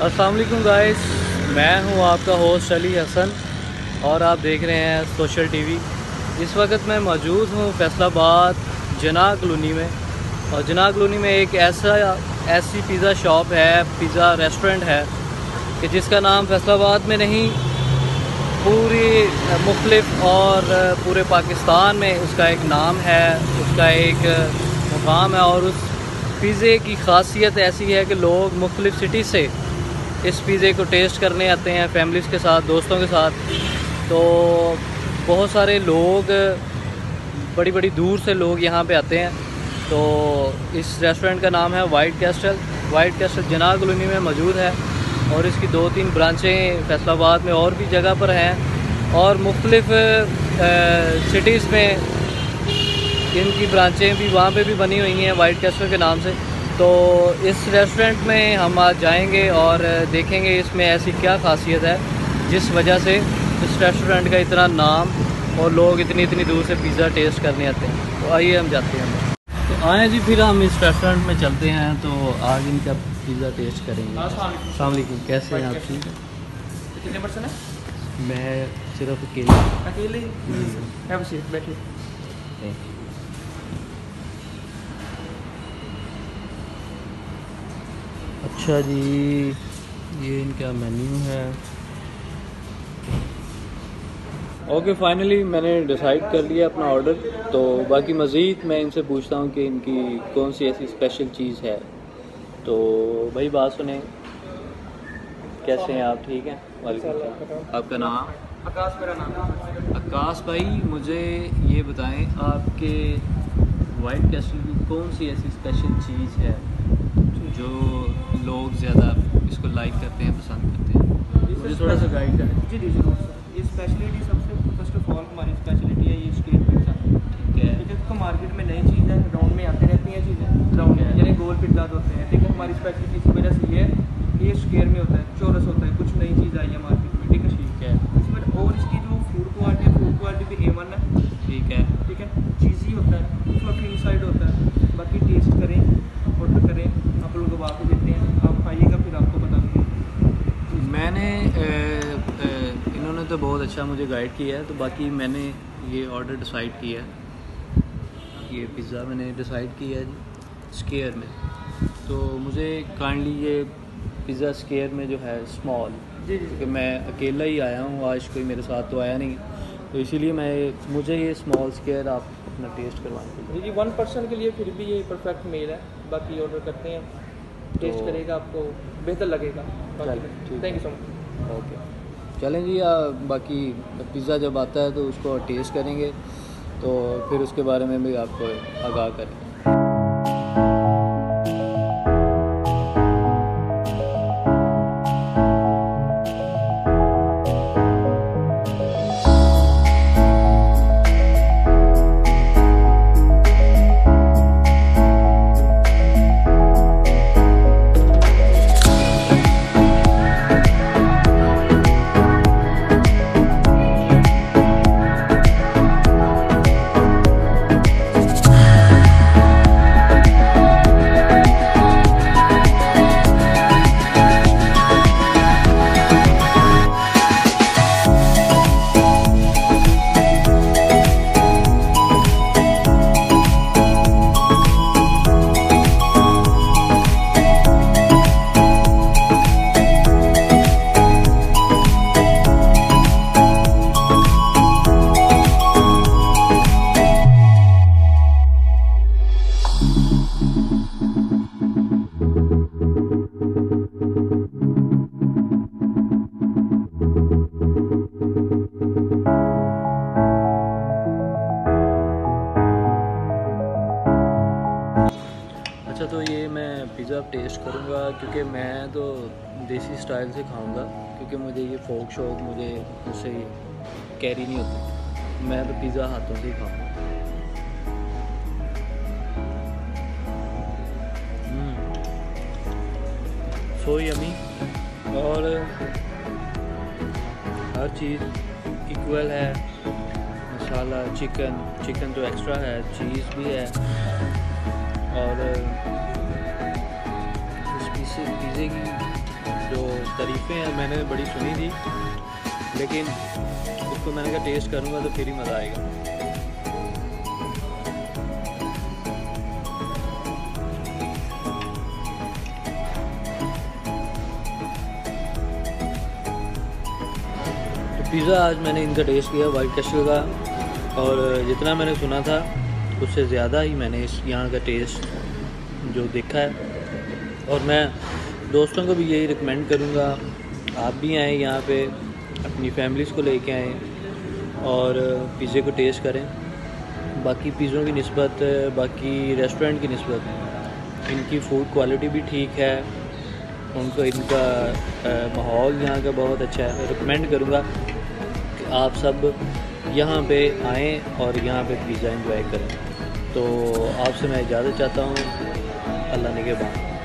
वालेकुम गाइस मैं हूँ आपका होस्ट अली हसन और आप देख रहे हैं सोशल टीवी इस वक्त मैं मौजूद हूँ फैसलाबाद जना कलोनी में और जना कलोनी में एक ऐसा, ऐसी पिज़्ज़ा शॉप है पिज़्ज़ा रेस्टोरेंट है कि जिसका नाम फैसलाबाद में नहीं, पूरी मुख्तफ और पूरे पाकिस्तान में उसका एक नाम है, उसका एक मुकाम है और उस पिज़्ज़े की खासियत ऐसी है कि लोग मुख्तफ सिटी से इस पिज़्ज़े को टेस्ट करने आते हैं फैमिलीज़ के साथ, दोस्तों के साथ। तो बहुत सारे लोग बड़ी बड़ी दूर से लोग यहाँ पे आते हैं। तो इस रेस्टोरेंट का नाम है वाइट कैस्टल वाइट कैस्टल जना कॉलोनी में मौजूद है और इसकी दो तीन ब्रांचें फैसलाबाद में और भी जगह पर हैं। और मुख्तलिफ़ सिटीज़ में इनकी ब्रांचें भी, वहाँ पे भी बनी हुई हैं वाइट कैस्टल के नाम से। तो इस रेस्टोरेंट में हम आज जाएँगे और देखेंगे इसमें ऐसी क्या खासियत है जिस वजह से इस रेस्टोरेंट का इतना नाम और लोग इतनी इतनी दूर से पिज़्ज़ा टेस्ट करने आते हैं। तो आइए हम जाते हैं। तो आए जी फिर हम इस रेस्टोरेंट में चलते हैं तो आज इनका पिज़्ज़ा टेस्ट करेंगे? अलकुम कैसे हैं आप? ठीक कितने पर्सन है? मैं सिर्फ़ अकेले। अकेले बैठिए। अच्छा जी ये इनका मेन्यू है। ओके okay, फाइनली मैंने डिसाइड कर लिया अपना ऑर्डर तो बाकी मज़ीद मैं इनसे पूछता हूँ कि इनकी कौन सी ऐसी स्पेशल चीज़ है। तो भाई बात सुने। कैसे हैं आप? ठीक हैं? वालेकुम आपका नाम? आकाश मेरा नाम आकाश भाई मुझे ये बताएँ आपके वाइट कैस्टल की कौन सी ऐसी स्पेशल चीज़ है जो लोग ज़्यादा इसको लाइक करते हैं पसंद करते हैं। मुझे थोड़ा सा गाइड करें। जी जी ये स्पेशलिटी सबसे फ़र्स्ट ऑफ़ ऑल हमारी स्पेशलिटी है ये स्ट्रीट पिज़्ज़ा ठीक है। क्योंकि है तो मार्केट में नई चीज़ है राउंड में आते रहती हैं चीज़ें। ग्राउंड में। यानी गोल पिज़्ज़ा होते हैं। ठीक है हमारी स्पेशलिटी की वजह से ये ये स्केयर में होता है चोरस होता है कुछ नई चीज़ आई है मार्केट में ठीक है ठीक है इसमें और इसकी जो फ़ूड क्वालिटी है फ़ूड क्वालिटी भी ए वन है ठीक है ठीक है चीज़ी होता है फ्लफी इनसाइड होता है बाकी टेस्ट करें ऑर्डर करें आप लोग वापस देते हैं आप खाइएगा फिर आपको बता दूँगी मैंने अ, अ, इन्होंने तो बहुत अच्छा मुझे गाइड किया है तो बाकी मैंने ये ऑर्डर डिसाइड किया है। ये पिज़्ज़ा मैंने डिसाइड किया है जी स्केयर में। तो मुझे काइंडली ये पिज़्ज़ा स्केयर में जो है स्मॉल जी जी। क्योंकि मैं अकेला ही आया हूँ आज कोई मेरे साथ तो आया नहीं तो इसीलिए मैं मुझे ये स्मॉल स्केयर आप अपना टेस्ट करवाएँगे जी जी वन पर्सन के लिए फिर भी ये परफेक्ट मेल है। बाकी ऑर्डर करते हैं। टेस्ट तो- करेगा आपको बेहतर लगेगा। Thank you so much okay चलें जी या बाकी पिज़्ज़ा जब आता है तो उसको टेस्ट करेंगे तो फिर उसके बारे में भी आपको आगाह करें पिज़्ज़ा टेस्ट करूँगा, क्योंकि मैं तो देसी स्टाइल से खाऊँगा, क्योंकि मुझे ये फोक शोक मुझे उससे कैरी नहीं होती। मैं तो पिज़्ज़ा हाथों से ही खाऊँगा। सो यमी और हर चीज़ इक्वल है। मसाला चिकन चिकन तो एक्स्ट्रा है चीज़ भी है। और पिज़्ज़े की जो तारीफ़ें हैं, मैंने बड़ी सुनी थी। लेकिन उसको मैंने कहा, टेस्ट करूँगा तो फिर ही मज़ा आएगा। तो पिज़्ज़ा आज मैंने इनका टेस्ट किया वाइट कैशल का। और जितना मैंने सुना था, उससे ज़्यादा ही मैंने इस यहाँ का टेस्ट जो देखा है। और मैं दोस्तों को भी यही रिकमेंड करूँगा, आप भी आएँ यहाँ पे, अपनी फैमिलीज़ को लेके आएँ और पिज़्ज़े को टेस्ट करें। बाकी पिज़्ज़ों की नस्बत, बाकी रेस्टोरेंट की नस्बत, इनकी फ़ूड क्वालिटी भी ठीक है, उनको, इनका माहौल यहाँ का बहुत अच्छा है। रिकमेंड करूँगा कि आप सब यहाँ पे आएँ और यहाँ पे पिज़्ज़ा इंजॉय करें। तो आपसे मैं इजाज़त चाहता हूँ। अल्लाह ने के बाद।